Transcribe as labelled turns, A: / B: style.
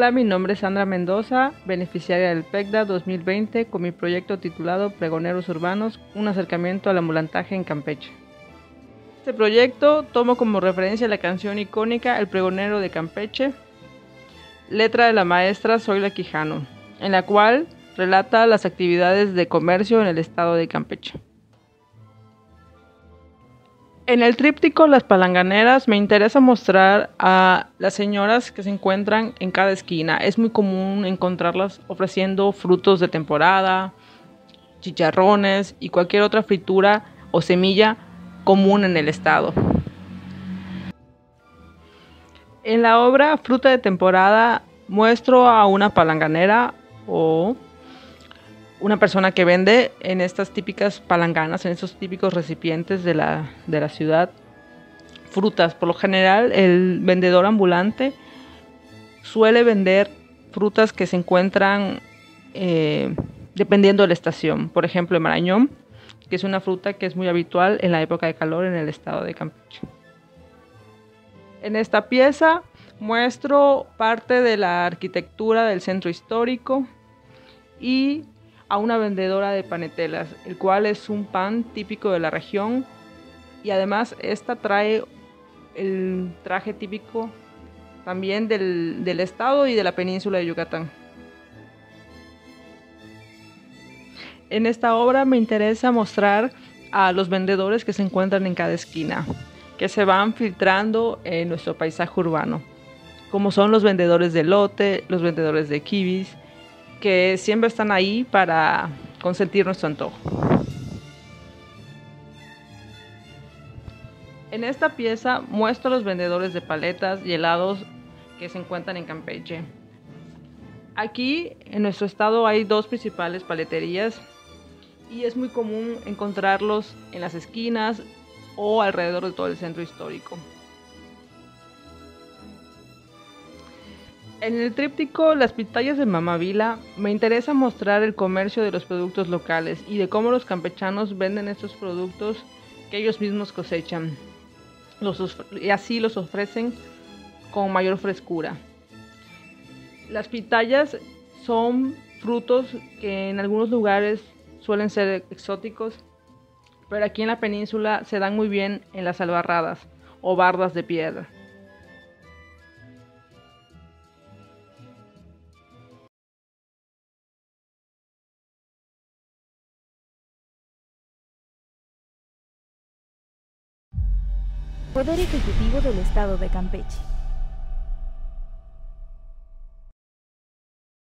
A: Hola, mi nombre es Sandra Mendoza, beneficiaria del PECDA 2020 con mi proyecto titulado Pregoneros Urbanos, un acercamiento al ambulantaje en Campeche. Este proyecto tomo como referencia la canción icónica El Pregonero de Campeche, letra de la maestra Zoila Quijano, en la cual relata las actividades de comercio en el estado de Campeche. En el tríptico Las Palanganeras me interesa mostrar a las señoras que se encuentran en cada esquina. Es muy común encontrarlas ofreciendo frutos de temporada, chicharrones y cualquier otra fritura o semilla común en el estado. En la obra Fruta de temporada muestro a una palanganera o una persona que vende en estas típicas palanganas, en estos típicos recipientes de la, de la ciudad, frutas. Por lo general, el vendedor ambulante suele vender frutas que se encuentran eh, dependiendo de la estación. Por ejemplo, el marañón, que es una fruta que es muy habitual en la época de calor en el estado de Campeche. En esta pieza muestro parte de la arquitectura del centro histórico y a una vendedora de panetelas, el cual es un pan típico de la región y además esta trae el traje típico también del, del estado y de la península de Yucatán. En esta obra me interesa mostrar a los vendedores que se encuentran en cada esquina, que se van filtrando en nuestro paisaje urbano, como son los vendedores de lote, los vendedores de kibis, que siempre están ahí para consentir nuestro antojo. En esta pieza muestro a los vendedores de paletas y helados que se encuentran en Campeche. Aquí en nuestro estado hay dos principales paleterías y es muy común encontrarlos en las esquinas o alrededor de todo el centro histórico. En el tríptico Las pitayas de Mamavila me interesa mostrar el comercio de los productos locales y de cómo los campechanos venden estos productos que ellos mismos cosechan y así los ofrecen con mayor frescura. Las pitayas son frutos que en algunos lugares suelen ser exóticos, pero aquí en la península se dan muy bien en las albarradas o bardas de piedra.
B: Poder Ejecutivo del Estado de Campeche.